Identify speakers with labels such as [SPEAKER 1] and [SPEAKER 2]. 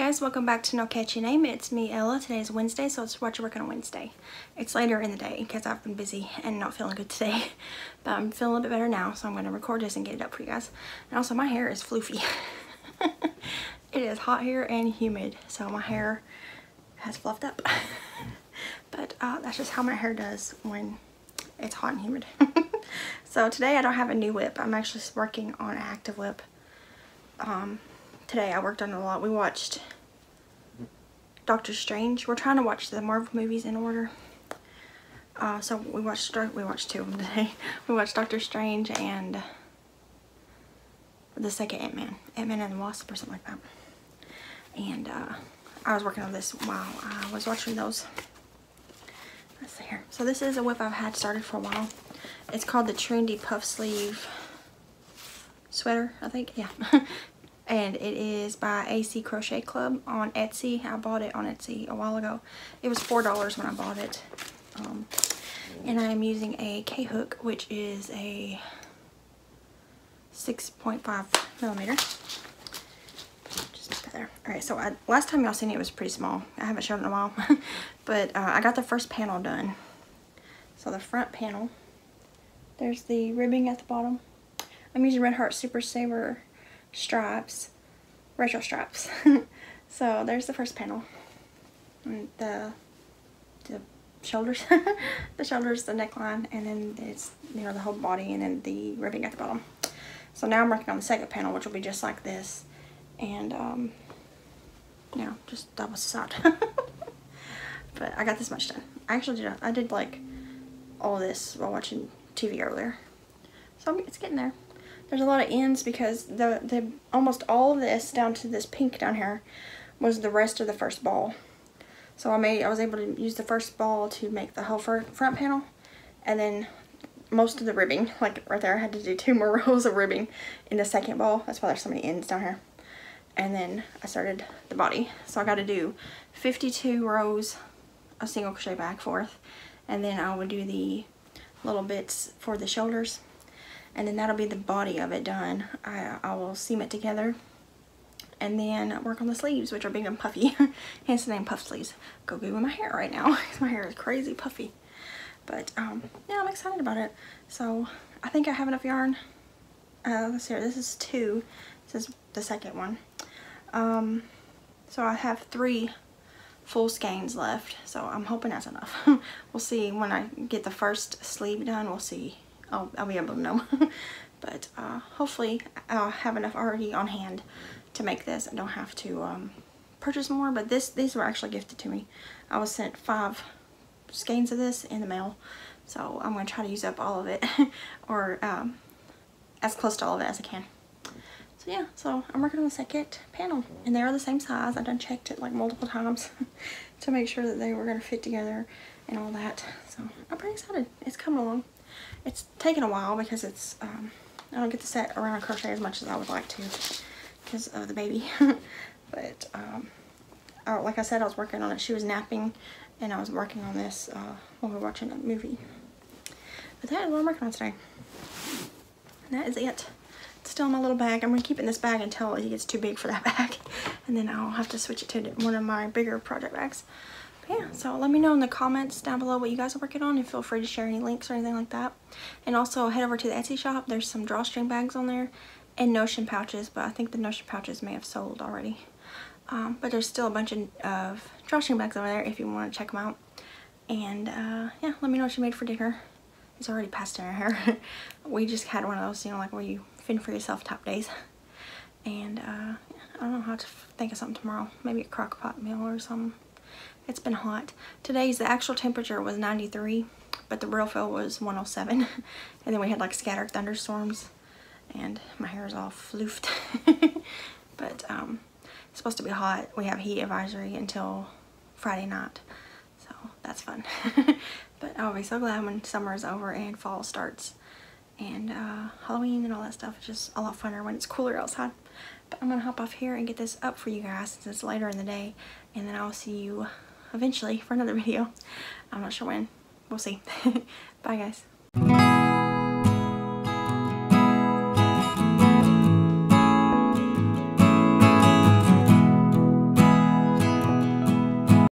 [SPEAKER 1] guys, welcome back to No Catchy Name. It's me, Ella. Today is Wednesday, so it's Watch Your Work on Wednesday. It's later in the day because I've been busy and not feeling good today. But I'm feeling a little bit better now, so I'm going to record this and get it up for you guys. And also, my hair is floofy. it is hot here and humid, so my hair has fluffed up. but uh, that's just how my hair does when it's hot and humid. so today I don't have a new WIP. I'm actually working on an active WIP. Um, today I worked on a lot. We watched Doctor Strange. We're trying to watch the Marvel movies in order. Uh, so we watched we watched two of them today. We watched Doctor Strange and the second Ant-Man. Ant-Man and the Wasp or something like that. And uh, I was working on this while I was watching those. Let's see here. So this is a WIP I've had started for a while. It's called the Trendy Puff Sleeve sweater, I think. Yeah. and it is by AC Crochet Club on Etsy. I bought it on Etsy a while ago. It was $4 when I bought it. Um, and I am using a K-hook, which is a 6.5 millimeter. Just there. Alright, so I, last time y'all seen it, it was pretty small. I haven't shown it in a while. but uh, I got the first panel done. So the front panel, there's the ribbing at the bottom. I'm using Red Heart Super Saver stripes, retro stripes. so there's the first panel. And the the shoulders, the shoulders, the neckline, and then it's you know the whole body, and then the ribbing at the bottom. So now I'm working on the second panel, which will be just like this, and um, you know just double side. but I got this much done. I actually did. I did like all this while watching TV earlier, so it's getting there. There's a lot of ends because the, the almost all of this down to this pink down here was the rest of the first ball. So I made I was able to use the first ball to make the whole front panel and then most of the ribbing, like right there, I had to do two more rows of ribbing in the second ball. That's why there's so many ends down here. And then I started the body. So I got to do 52 rows of single crochet back forth. And then I would do the little bits for the shoulders and then that'll be the body of it done. I, I will seam it together and then work on the sleeves which are big and puffy. Hence the name puff sleeves. Go with my hair right now. Because my hair is crazy puffy. But um yeah I'm excited about it. So I think I have enough yarn. Uh, let's see this is two. This is the second one. Um so I have three full skeins left. So I'm hoping that's enough. We'll see when I get the first sleeve done. We'll see I'll, I'll be able to know. but uh, hopefully I'll have enough already on hand to make this. I don't have to um, purchase more, but this these were actually gifted to me. I was sent five skeins of this in the mail, so I'm going to try to use up all of it, or um, as close to all of it as I can. So yeah, so I'm working on the second panel, and they are the same size. I done checked it like multiple times to make sure that they were going to fit together and all that. So I'm pretty excited. It's coming along. It's taken a while because it's, um, I don't get to set around a crochet as much as I would like to because of the baby. but, um, oh, like I said, I was working on it. She was napping and I was working on this uh, while we were watching a movie. But that is what I'm working on today. And that is it. It's still in my little bag. I'm going to keep it in this bag until it gets too big for that bag. And then I'll have to switch it to one of my bigger project bags yeah, so let me know in the comments down below what you guys are working on and feel free to share any links or anything like that. And also head over to the Etsy shop. There's some drawstring bags on there and Notion pouches, but I think the Notion pouches may have sold already. Um, but there's still a bunch of, drawstring bags over there if you want to check them out. And uh, yeah, let me know what you made for dinner. It's already past dinner here. we just had one of those, you know, like where you fend for yourself top days. And uh, I don't know how to think of something tomorrow. Maybe a crock pot meal or something. It's been hot. Today's the actual temperature was 93, but the real feel was 107. and then we had like scattered thunderstorms and my hair is all floofed. but um, it's supposed to be hot. We have heat advisory until Friday night. So that's fun. but I'll be so glad when summer is over and fall starts. And uh, Halloween and all that stuff is just a lot funner when it's cooler outside. But I'm going to hop off here and get this up for you guys since it's later in the day. And then I'll see you eventually for another video. I'm not sure when. We'll see. Bye guys.